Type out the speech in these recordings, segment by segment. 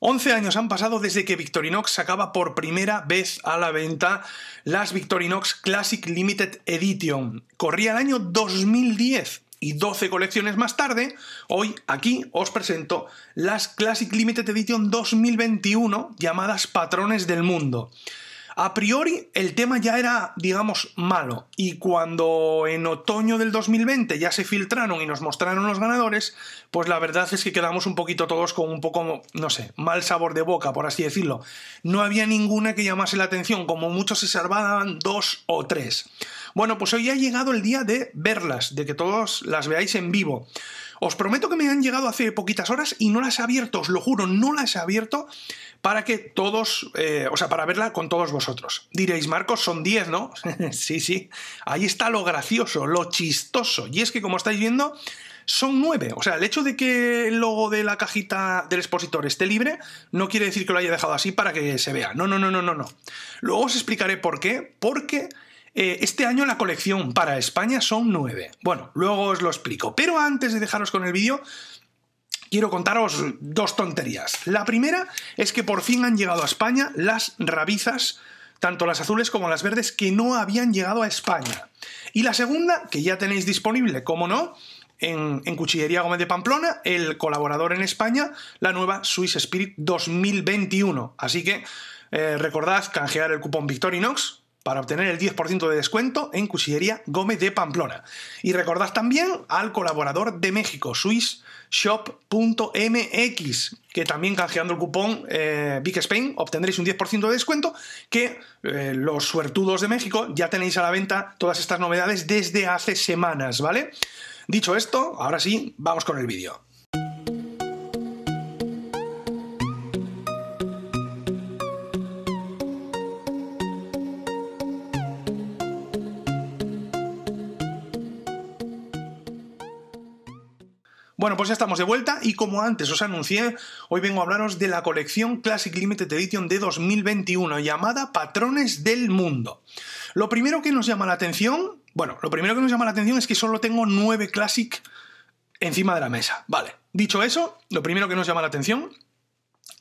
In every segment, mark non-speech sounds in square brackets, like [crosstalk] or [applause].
11 años han pasado desde que Victorinox sacaba por primera vez a la venta las Victorinox Classic Limited Edition. Corría el año 2010 y 12 colecciones más tarde, hoy aquí os presento las Classic Limited Edition 2021 llamadas Patrones del Mundo. A priori el tema ya era, digamos, malo, y cuando en otoño del 2020 ya se filtraron y nos mostraron los ganadores, pues la verdad es que quedamos un poquito todos con un poco, no sé, mal sabor de boca, por así decirlo. No había ninguna que llamase la atención, como muchos se salvaban dos o tres. Bueno, pues hoy ha llegado el día de verlas, de que todos las veáis en vivo. Os prometo que me han llegado hace poquitas horas y no las he abierto, os lo juro, no las he abierto para que todos, eh, o sea, para verla con todos vosotros. Diréis, Marcos, son 10, ¿no? [laughs] sí, sí, ahí está lo gracioso, lo chistoso. Y es que, como estáis viendo, son 9. O sea, el hecho de que el logo de la cajita del expositor esté libre no quiere decir que lo haya dejado así para que se vea. No, no, no, no, no, no. Luego os explicaré por qué. Porque eh, este año la colección para España son 9. Bueno, luego os lo explico. Pero antes de dejaros con el vídeo, quiero contaros dos tonterías. La primera es que por fin han llegado a España las rabizas, tanto las azules como las verdes, que no habían llegado a España. Y la segunda, que ya tenéis disponible, como no, en, Cuchillería Gómez de Pamplona, el colaborador en España, la nueva Swiss Spirit 2021. Así que eh, recordad canjear el cupón Victorinox para obtener el 10% de descuento en Cuchillería Gómez de Pamplona. Y recordad también al colaborador de México, SwissShop.mx, que también canjeando el cupón eh, Big Spain obtendréis un 10% de descuento, que eh, los suertudos de México ya tenéis a la venta todas estas novedades desde hace semanas, ¿vale? Dicho esto, ahora sí, vamos con el vídeo. Bueno, pues ya estamos de vuelta y como antes os anuncié, hoy vengo a hablaros de la colección Classic Limited Edition de 2021 llamada Patrones del Mundo. Lo primero que nos llama la atención, bueno, lo primero que nos llama la atención es que solo tengo 9 Classic encima de la mesa. Vale, dicho eso, lo primero que nos llama la atención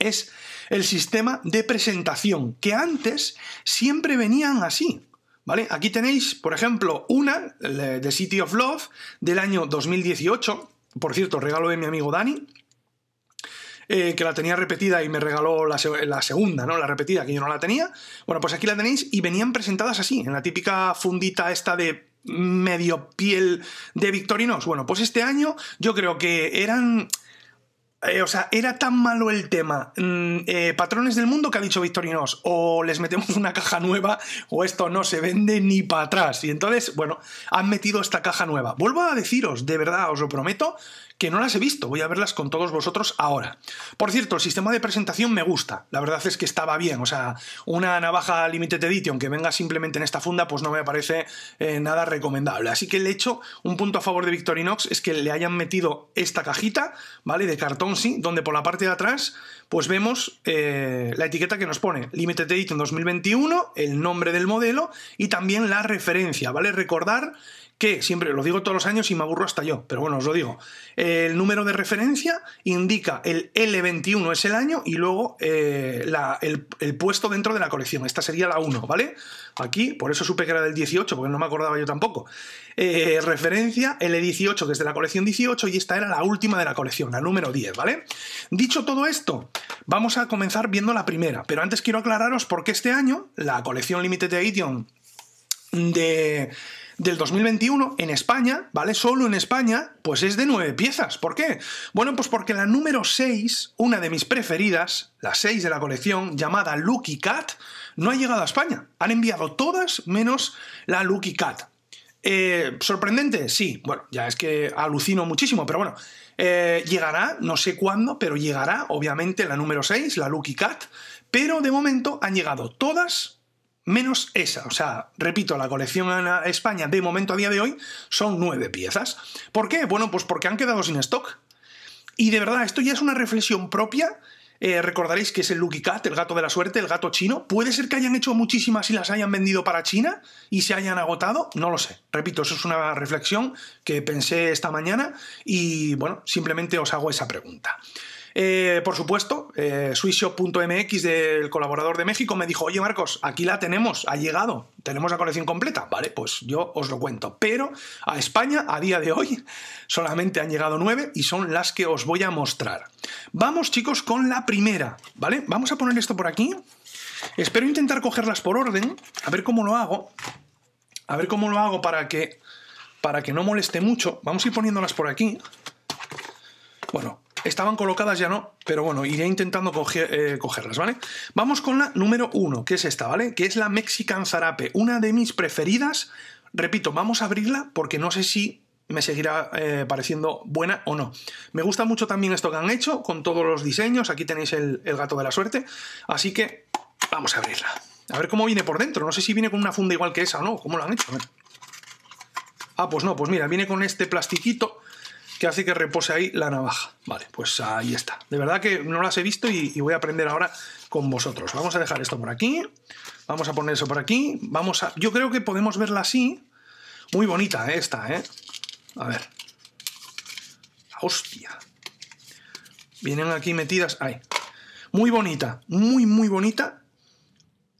es el sistema de presentación, que antes siempre venían así. ¿Vale? Aquí tenéis, por ejemplo, una de City of Love del año 2018, por cierto, regalo de mi amigo Dani, eh, que la tenía repetida y me regaló la, segunda, ¿no? La repetida, que yo no la tenía. Bueno, pues aquí la tenéis y venían presentadas así, en la típica fundita esta de medio piel de Victorinos. Bueno, pues este año yo creo que eran eh, o sea, era tan malo el tema, mm, eh, patrones del mundo que ha dicho Victorinos, o les metemos una caja nueva o esto no se vende ni para atrás. Y entonces, bueno, han metido esta caja nueva. Vuelvo a deciros, de verdad, os lo prometo, que no las he visto, voy a verlas con todos vosotros ahora. Por cierto, el sistema de presentación me gusta, la verdad es que estaba bien, o sea, una navaja Limited Edition que venga simplemente en esta funda, pues no me parece eh, nada recomendable. Así que el hecho, un punto a favor de Victorinox es que le hayan metido esta cajita, ¿vale? De cartón, sí, donde por la parte de atrás, pues vemos eh, la etiqueta que nos pone Limited Edition 2021, el nombre del modelo y también la referencia, ¿vale? Recordar que siempre lo digo todos los años y me aburro hasta yo, pero bueno, os lo digo. El número de referencia indica el L21 es el año y luego eh, el, puesto dentro de la colección. Esta sería la 1, ¿vale? Aquí, por eso supe que era del 18, porque no me acordaba yo tampoco. Eh, referencia L18, que es de la colección 18, y esta era la última de la colección, la número 10, ¿vale? Dicho todo esto, vamos a comenzar viendo la primera, pero antes quiero aclararos por qué este año la colección Limited Edition de del 2021 en España, ¿vale? Solo en España, pues es de nueve piezas. ¿Por qué? Bueno, pues porque la número 6, una de mis preferidas, la 6 de la colección, llamada Lucky Cat, no ha llegado a España. Han enviado todas menos la Lucky Cat. Eh, ¿Sorprendente? Sí. Bueno, ya es que alucino muchísimo, pero bueno. Eh, llegará, no sé cuándo, pero llegará, obviamente, la número 6, la Lucky Cat. Pero de momento han llegado todas menos esa. O sea, repito, la colección en España de momento a día de hoy son nueve piezas. ¿Por qué? Bueno, pues porque han quedado sin stock. Y de verdad, esto ya es una reflexión propia. Eh, recordaréis que es el Lucky Cat, el gato de la suerte, el gato chino. ¿Puede ser que hayan hecho muchísimas y las hayan vendido para China y se hayan agotado? No lo sé. Repito, eso es una reflexión que pensé esta mañana y bueno, simplemente os hago esa pregunta. Eh, por supuesto, eh, del colaborador de México me dijo, oye Marcos, aquí la tenemos, ha llegado, tenemos la colección completa. Vale, pues yo os lo cuento. Pero a España, a día de hoy, solamente han llegado nueve y son las que os voy a mostrar. Vamos chicos con la primera, ¿vale? Vamos a poner esto por aquí. Espero intentar cogerlas por orden, a ver cómo lo hago. A ver cómo lo hago para que, para que no moleste mucho. Vamos a ir poniéndolas por aquí. Bueno, Estaban colocadas ya no, pero bueno, iré intentando eh, cogerlas, ¿vale? Vamos con la número uno, que es esta, ¿vale? Que es la Mexican Zarape, una de mis preferidas. Repito, vamos a abrirla porque no sé si me seguirá eh, pareciendo buena o no. Me gusta mucho también esto que han hecho con todos los diseños. Aquí tenéis el, gato de la suerte. Así que vamos a abrirla. A ver cómo viene por dentro. No sé si viene con una funda igual que esa o no. ¿Cómo lo han hecho? Ah, pues no, pues mira, viene con este plastiquito que hace que repose ahí la navaja. Vale, pues ahí está. De verdad que no las he visto y, voy a aprender ahora con vosotros. Vamos a dejar esto por aquí. Vamos a poner eso por aquí. Vamos a... Yo creo que podemos verla así. Muy bonita ¿eh? esta, ¿eh? A ver. ¡Hostia! Vienen aquí metidas... Ahí. Muy bonita. Muy, muy bonita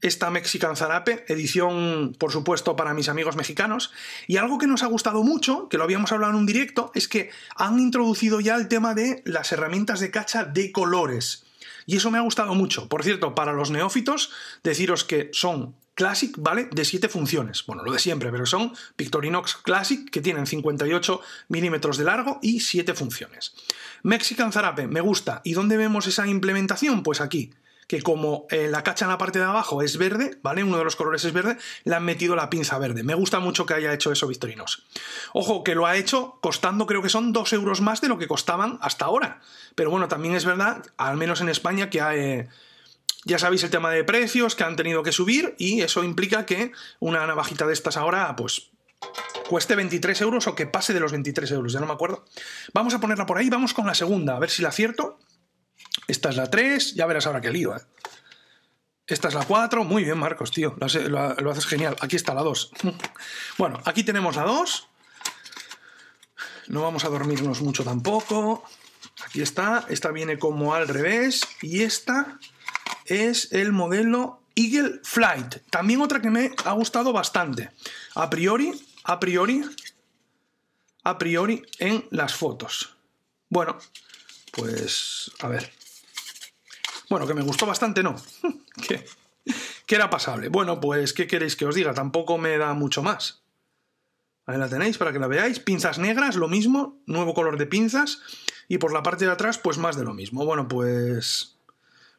esta Mexican Zarape, edición, por supuesto, para mis amigos mexicanos. Y algo que nos ha gustado mucho, que lo habíamos hablado en un directo, es que han introducido ya el tema de las herramientas de cacha de colores. Y eso me ha gustado mucho. Por cierto, para los neófitos, deciros que son Classic, ¿vale? De 7 funciones. Bueno, lo de siempre, pero son Victorinox Classic que tienen 58 milímetros de largo y 7 funciones. Mexican Zarape, me gusta. ¿Y dónde vemos esa implementación? Pues aquí que como eh, la cacha en la parte de abajo es verde, ¿vale? Uno de los colores es verde, le han metido la pinza verde. Me gusta mucho que haya hecho eso Victorinos. Ojo, que lo ha hecho costando creo que son 2 euros más de lo que costaban hasta ahora. Pero bueno, también es verdad, al menos en España, que. Eh, ya sabéis el tema de precios que han tenido que subir y eso implica que una navajita de estas ahora, pues cueste 23 euros o que pase de los 23 euros, ya no me acuerdo. Vamos a ponerla por ahí, vamos con la segunda, a ver si la acierto. Esta es la 3, ya verás ahora qué lío, ¿eh? Esta es la 4, muy bien Marcos, tío, lo, haces genial. Aquí está la 2. [laughs] bueno, aquí tenemos la 2. No vamos a dormirnos mucho tampoco. Aquí está, esta viene como al revés y esta es el modelo Eagle Flight. También otra que me ha gustado bastante. A priori, a priori, a priori en las fotos. Bueno, pues a ver. Bueno, que me gustó bastante, no. [laughs] que, era pasable. Bueno, pues, ¿qué queréis que os diga? Tampoco me da mucho más. Ahí la tenéis para que la veáis. Pinzas negras, lo mismo. Nuevo color de pinzas. Y por la parte de atrás, pues más de lo mismo. Bueno, pues...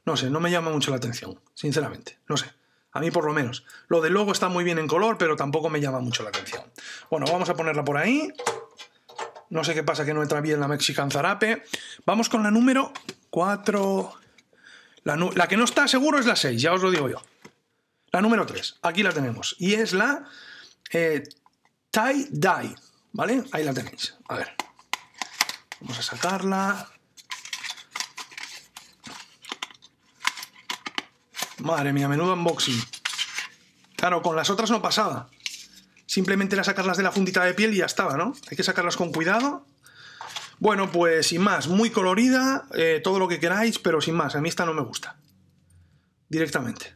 No sé, no me llama mucho la atención, sinceramente. No sé. A mí por lo menos. Lo de logo está muy bien en color, pero tampoco me llama mucho la atención. Bueno, vamos a ponerla por ahí. No sé qué pasa que no entra bien la Mexican Zarape. Vamos con la número 4. La, que no está seguro es la 6, ya os lo digo yo. La número 3, aquí la tenemos. Y es la eh, Tie Dye, ¿vale? Ahí la tenéis. A ver. Vamos a sacarla. Madre mía, menudo unboxing. Claro, con las otras no pasaba. Simplemente era sacarlas de la fundita de piel y ya estaba, ¿no? Hay que sacarlas con cuidado. Bueno, pues sin más, muy colorida, eh, todo lo que queráis, pero sin más, a mí esta no me gusta. Directamente.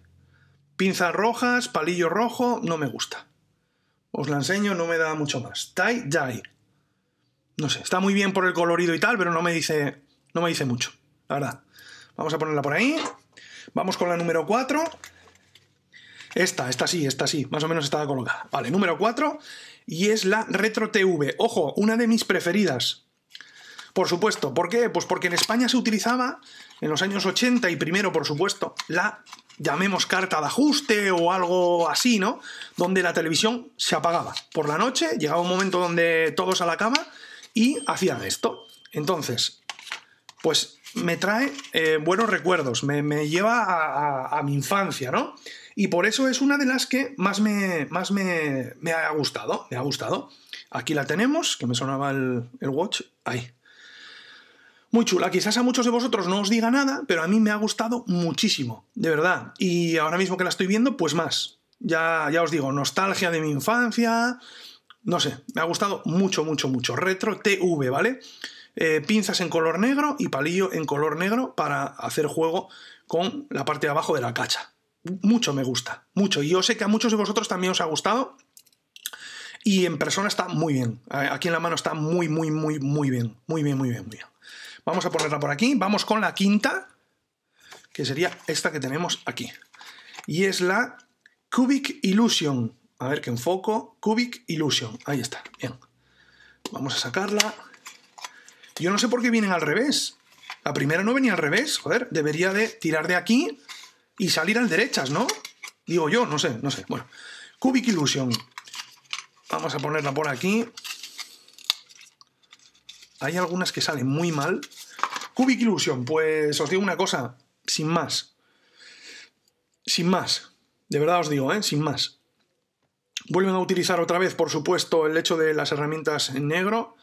Pinzas rojas, palillo rojo, no me gusta. Os la enseño, no me da mucho más. Tie dye. No sé, está muy bien por el colorido y tal, pero no me dice, no me dice mucho, la verdad. Vamos a ponerla por ahí. Vamos con la número 4. Esta, esta sí, esta sí, más o menos estaba colocada. Vale, número 4. Y es la Retro TV. Ojo, una de mis preferidas. Por supuesto, ¿por qué? Pues porque en España se utilizaba en los años 80 y primero, por supuesto, la llamemos carta de ajuste o algo así, ¿no? Donde la televisión se apagaba. Por la noche llegaba un momento donde todos a la cama y hacían esto. Entonces, pues me trae eh, buenos recuerdos, me, lleva a, mi infancia, ¿no? Y por eso es una de las que más me, más me, me ha gustado, me ha gustado. Aquí la tenemos, que me sonaba el, el watch, ahí, muy chula. Quizás a muchos de vosotros no os diga nada, pero a mí me ha gustado muchísimo, de verdad. Y ahora mismo que la estoy viendo, pues más. Ya, ya os digo, nostalgia de mi infancia. No sé, me ha gustado mucho, mucho, mucho. Retro TV, ¿vale? eh, pinzas en color negro y palillo en color negro para hacer juego con la parte de abajo de la cacha. Mucho me gusta, mucho. Y yo sé que a muchos de vosotros también os ha gustado. Y en persona está muy bien. Aquí en la mano está muy, muy, muy, muy bien. Muy bien, muy bien, muy bien. Vamos a ponerla por aquí. Vamos con la quinta, que sería esta que tenemos aquí. Y es la Cubic Illusion. A ver que enfoco. Cubic Illusion. Ahí está. Bien. Vamos a sacarla. Yo no sé por qué vienen al revés. La primera no venía al revés. Joder, debería de tirar de aquí y salir al derechas, ¿no? Digo yo, no sé, no sé. Bueno, Cubic Illusion. Vamos a ponerla por aquí. Hay algunas que salen muy mal. Cubic Illusion, pues os digo una cosa, sin más. Sin más. De verdad os digo, ¿eh? Sin más. Vuelven a utilizar otra vez, por supuesto, el hecho de las herramientas en negro,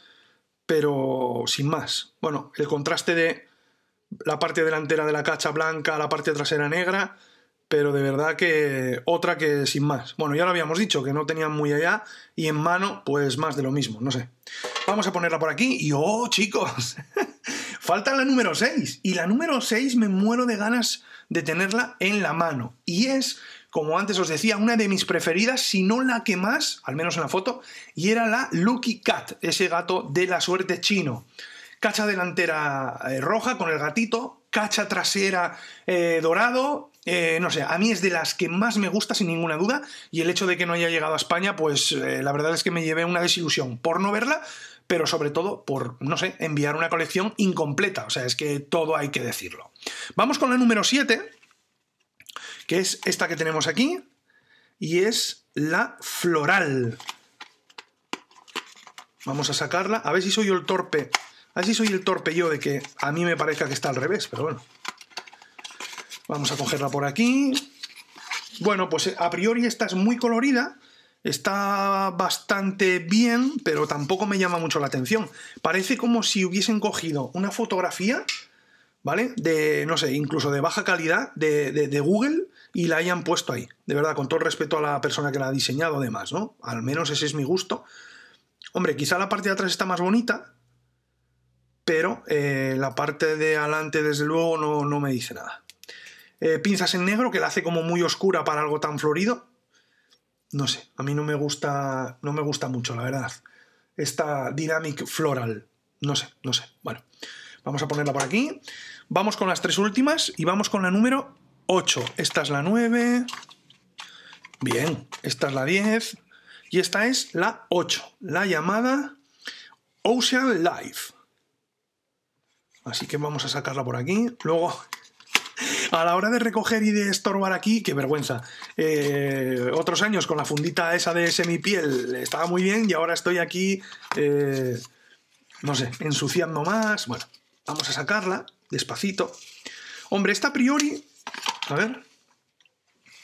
pero sin más. Bueno, el contraste de la parte delantera de la cacha blanca, la parte trasera negra, pero de verdad que otra que sin más. Bueno, ya lo habíamos dicho, que no tenían muy allá, y en mano, pues más de lo mismo, no sé. Vamos a ponerla por aquí, y oh, chicos, [laughs] falta la número 6, y la número 6 me muero de ganas de tenerla en la mano, y es como antes os decía, una de mis preferidas, si no la que más, al menos en la foto, y era la Lucky Cat, ese gato de la suerte chino. Cacha delantera eh, roja con el gatito, cacha trasera eh, dorado, eh, no sé, a mí es de las que más me gusta sin ninguna duda y el hecho de que no haya llegado a España, pues la verdad es que me llevé una desilusión por no verla, pero sobre todo por, no sé, enviar una colección incompleta, o sea, es que todo hay que decirlo. Vamos con la número 7, que es esta que tenemos aquí, y es la floral. Vamos a sacarla, a ver si soy el torpe, a ver si soy el torpe yo de que a mí me parezca que está al revés, pero bueno. Vamos a cogerla por aquí. Bueno, pues a priori esta es muy colorida, está bastante bien, pero tampoco me llama mucho la atención. Parece como si hubiesen cogido una fotografía, ¿vale? De, no sé, incluso de baja calidad de, de Google y la hayan puesto ahí. De verdad, con todo el respeto a la persona que la ha diseñado, además, ¿no? Al menos ese es mi gusto. Hombre, quizá la parte de atrás está más bonita, pero eh, la parte de adelante, desde luego, no, no me dice nada. Eh, pinzas en negro, que la hace como muy oscura para algo tan florido. No sé, a mí no me gusta, no me gusta mucho, la verdad. Esta Dynamic Floral. No sé, no sé. Bueno, vamos a ponerla por aquí. Vamos con las tres últimas y vamos con la número 8. Esta es la 9. Bien, esta es la 10. Y esta es la 8, la llamada Ocean Life. Así que vamos a sacarla por aquí. Luego, a la hora de recoger y de estorbar aquí, qué vergüenza. Eh, otros años con la fundita esa de semipiel estaba muy bien y ahora estoy aquí, eh, no sé, ensuciando más. Bueno, vamos a sacarla despacito. Hombre, esta a priori a ver.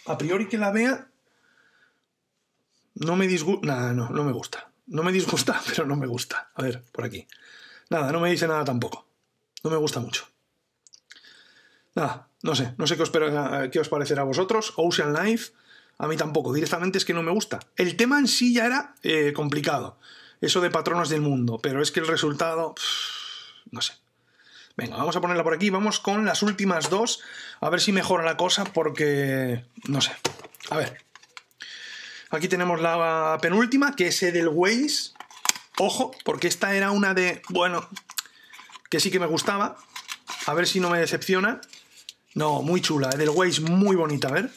A priori que la vea. No me disgusta. Nada, no, no me gusta. No me disgusta, [laughs] pero no me gusta. A ver, por aquí. Nada, no me dice nada tampoco. No me gusta mucho. Nada, no sé. No sé qué os, parecerá a vosotros. Ocean Life. A mí tampoco. Directamente es que no me gusta. El tema en sí ya era eh, complicado. Eso de patronos del mundo. Pero es que el resultado. no sé. Venga, vamos a ponerla por aquí. Vamos con las últimas dos. A ver si mejora la cosa porque... No sé. A ver. Aquí tenemos la penúltima, que es Edelweiss. Ojo, porque esta era una de... Bueno, que sí que me gustaba. A ver si no me decepciona. No, muy chula. Edelweiss muy bonita, a ver.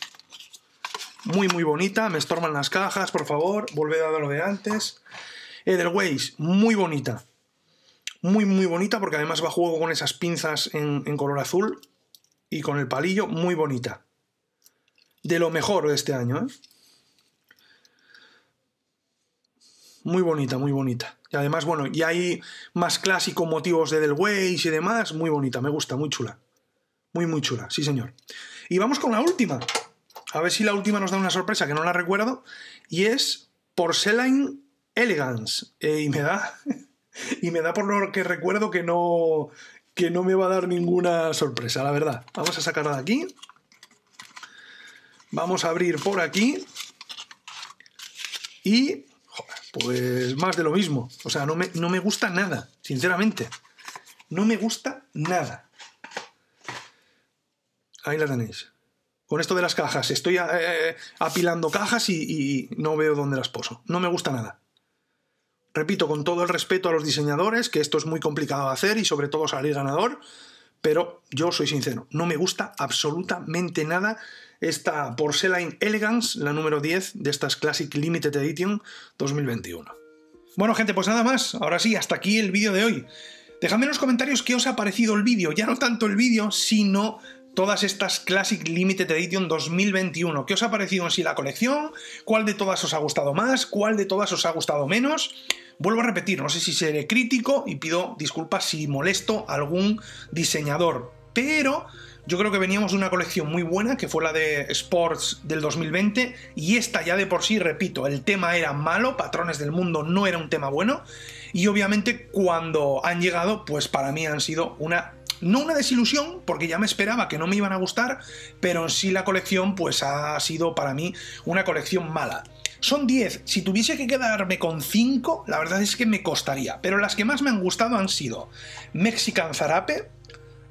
Muy, muy bonita. Me estorman las cajas, por favor. Volved a lo de antes. Edelweiss, muy bonita muy muy bonita porque además va a juego con esas pinzas en, color azul y con el palillo, muy bonita. De lo mejor de este año, ¿eh? Muy bonita, muy bonita. Y además, bueno, y hay más clásico motivos de Del Ways y demás. Muy bonita, me gusta, muy chula. Muy, muy chula, sí señor. Y vamos con la última. A ver si la última nos da una sorpresa que no la recuerdo. Y es Porcelain Elegance. Eh, y me da [laughs] y me da por lo que recuerdo que no, que no me va a dar ninguna sorpresa, la verdad. Vamos a sacarla de aquí. Vamos a abrir por aquí. Y, pues más de lo mismo. O sea, no me, no me gusta nada, sinceramente. No me gusta nada. Ahí la tenéis. Con esto de las cajas, estoy eh, eh, apilando cajas y, no veo dónde las poso. No me gusta nada. Repito, con todo el respeto a los diseñadores, que esto es muy complicado de hacer y sobre todo salir ganador, pero yo soy sincero, no me gusta absolutamente nada esta Porcelain Elegance, la número 10 de estas Classic Limited Edition 2021. Bueno, gente, pues nada más. Ahora sí, hasta aquí el vídeo de hoy. Dejadme en los comentarios qué os ha parecido el vídeo. Ya no tanto el vídeo, sino todas estas Classic Limited Edition 2021. ¿Qué os ha parecido en sí la colección? ¿Cuál de todas os ha gustado más? ¿Cuál de todas os ha gustado menos? Vuelvo a repetir, no sé si seré crítico y pido disculpas si molesto a algún diseñador, pero yo creo que veníamos de una colección muy buena, que fue la de Sports del 2020, y esta ya de por sí, repito, el tema era malo, Patrones del Mundo no era un tema bueno, y obviamente cuando han llegado, pues para mí han sido una no una desilusión, porque ya me esperaba que no me iban a gustar, pero sí la colección pues ha sido para mí una colección mala. Son 10, si tuviese que quedarme con 5, la verdad es que me costaría, pero las que más me han gustado han sido Mexican Zarape,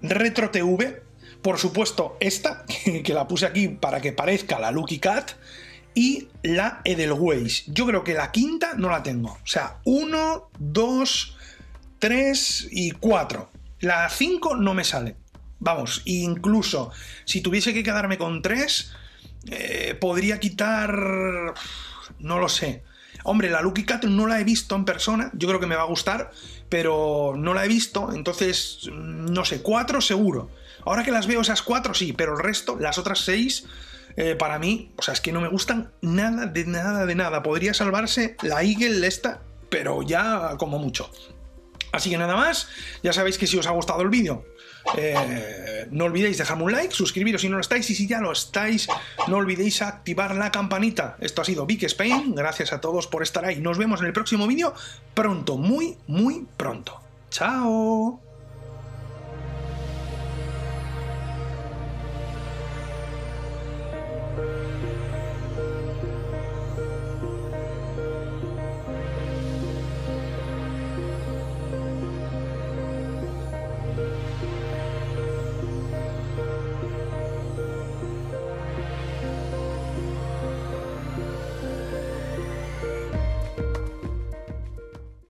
Retro TV, por supuesto esta, [laughs] que la puse aquí para que parezca la Lucky Cat, y la Edelweiss. Yo creo que la quinta no la tengo. O sea, 1, 2, 3 y 4. La 5 no me sale. Vamos, incluso si tuviese que quedarme con 3, eh, podría quitar... No lo sé. Hombre, la Lucky Cat no la he visto en persona, yo creo que me va a gustar, pero no la he visto, entonces, no sé, 4 seguro. Ahora que las veo esas 4 sí, pero el resto, las otras 6, eh, para mí, o sea, es que no me gustan nada de nada de nada. Podría salvarse la Eagle esta, pero ya como mucho. Así que nada más, ya sabéis que si os ha gustado el vídeo, eh, no olvidéis dejarme un like, suscribiros si no lo estáis y si ya lo estáis, no olvidéis activar la campanita. Esto ha sido Big Spain, gracias a todos por estar ahí. Nos vemos en el próximo vídeo pronto, muy, muy pronto. ¡Chao!